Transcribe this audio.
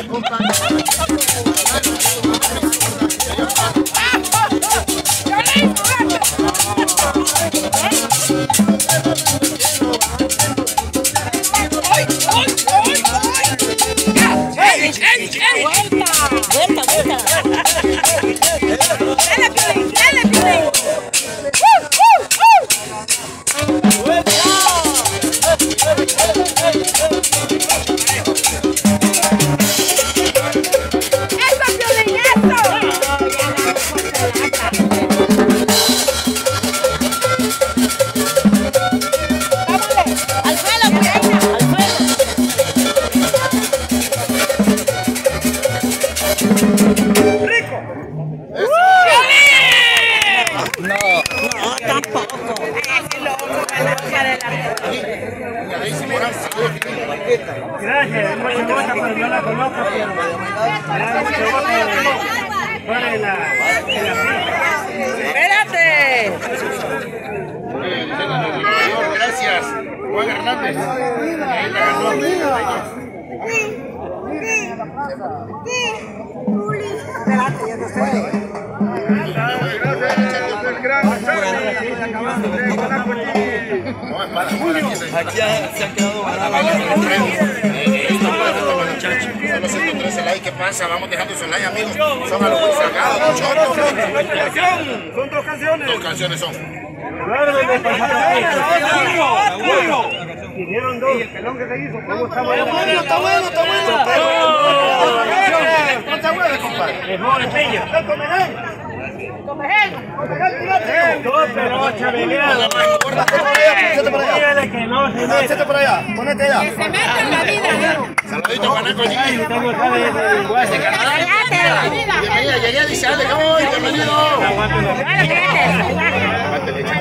Hey, hey, hey. Gracias, mucha cosa, pero no la conozco, pero me da mucho gusto en la, la. ¡Espérate! Gracias, Juan Hernández. Ahí la ganó. No, es para, para Aquí ya se han quedado Solo 113 likes, ¿qué pasa? Vamos dejando su like, amigos. Son a los muy sacados. Son dos canciones. Dos canciones son. Dos. El pelón que se hizo. ¿Cómo está bueno? Está bueno, está bueno, está bueno. No te hueves, compadre. Que se meta. por allá, ponete allá. Se mete en la vida. Saludito, Caneco. Ay, usted no sabe ese lenguaje. Cállate la vida. Bienvenida, llegué a Diciale, ¡Bienvenido! Cállate. Aguante, leche,